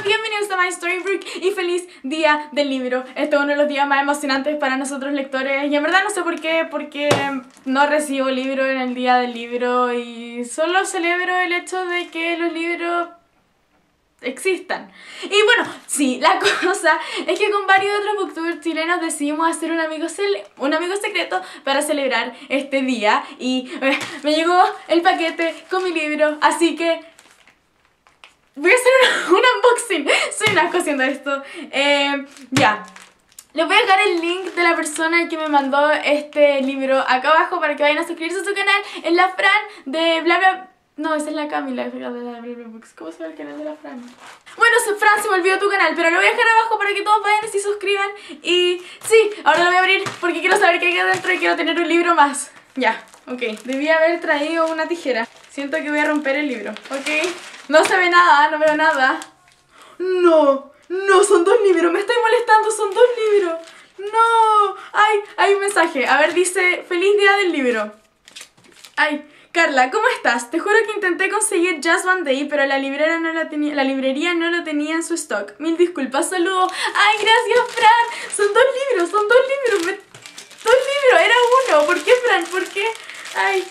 Bienvenidos a My Storybook y feliz día del libro. Este es uno de los días más emocionantes para nosotros lectores y en verdad no sé por qué, porque no recibo libro en el día del libro y solo celebro el hecho de que los libros existan. Y bueno, sí, la cosa es que con varios otros booktubers chilenos decidimos hacer un amigo, un amigo secreto para celebrar este día y eh, me llegó el paquete con mi libro, así que Voy a hacer un asco haciendo esto. Eh, ya. Les voy a dejar el link de la persona que me mandó este libro acá abajo para que vayan a suscribirse a su canal. Es la Fran de bla bla... No, esa es la Camila de la bla books. ¿Cómo se ve el canal de la Fran? Bueno, Fran, se me olvidó tu canal, pero lo voy a dejar abajo para que todos vayan y se suscriban. Y sí, ahora lo voy a abrir porque quiero saber qué hay adentro y quiero tener un libro más. Ya, ok. Debí haber traído una tijera. Siento que voy a romper el libro, ok. No se ve nada, no veo nada. No, no, son dos libros, me estoy molestando, son dos libros. No, ay, hay un mensaje. A ver, dice, feliz día del libro. Ay, Carla, ¿cómo estás? Te juro que intenté conseguir Just One Day, pero la librería no la la librería no lo tenía en su stock. Mil disculpas, saludo. Ay, gracias, Fran. Son dos libros, son dos libros. Dos libros, era uno. ¿Por qué, Fran? ¿Por qué? Ay,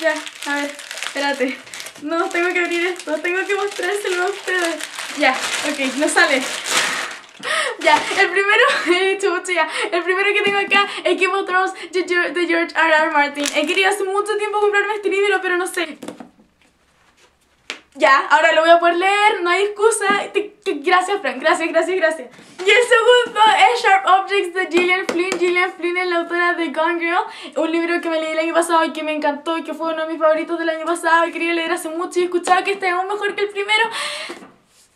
ya, a ver, espérate. No, tengo que abrir esto, tengo que mostrárselo a ustedes. Ya, ok, no sale. Ya, el primero, ya. El primero que tengo acá es Game of Thrones de George R. R. Martin. He querido hace mucho tiempo comprarme este libro, pero no sé. Ya, ahora lo voy a poder leer, no hay excusa. Gracias, Frank, gracias, gracias, gracias. Y el segundo es Sharp Objects de Gillian Flynn. Gillian Flynn es la autora de Gone Girl, un libro que me leí el año pasado y que me encantó y que fue uno de mis favoritos del año pasado y quería leer hace mucho y he escuchado que este es aún mejor que el primero.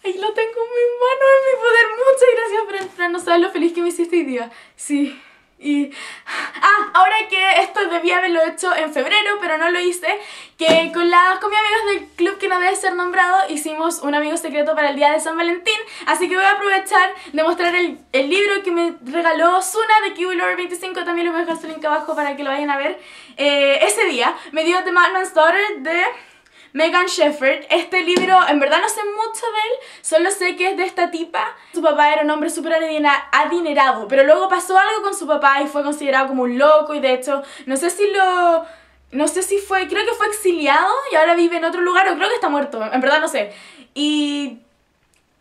Ahí lo tengo en mi mano, en mi poder. Muchas gracias, Fran. No sabes lo feliz que me hiciste hoy día. Sí. Y... Ah, ahora que esto debía haberlo hecho en febrero, pero no lo hice, que con, las, con mis amigos del club que no debe ser nombrado, hicimos un amigo secreto para el día de San Valentín, así que voy a aprovechar de mostrar el, el libro que me regaló Suna de Kiwi 25, también les voy a dejar su link abajo para que lo vayan a ver. Eh, ese día me dio The Madman's Daughter de... Megan Shepherd. Este libro, en verdad no sé mucho de él, solo sé que es de esta tipa. Su papá era un hombre súper adinerado, pero luego pasó algo con su papá y fue considerado como un loco y de hecho, no sé si lo... No sé si fue, creo que fue exiliado y ahora vive en otro lugar o creo que está muerto, en verdad no sé. Y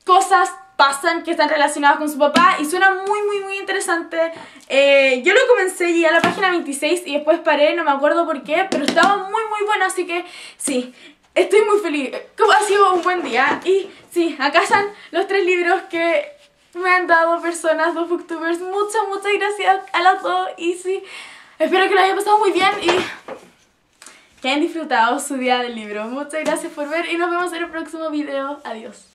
cosas pasan que están relacionadas con su papá y suena muy muy muy interesante. Eh, yo lo comencé ya a la página 26 y después paré, no me acuerdo por qué, pero estaba muy muy bueno, así que sí, muy feliz, ha sido un buen día y sí, acá están los tres libros que me han dado personas, dos booktubers, muchas, muchas gracias a las dos y sí, espero que lo hayan pasado muy bien y que hayan disfrutado su día del libro. Muchas gracias por ver y nos vemos en el próximo video. Adiós.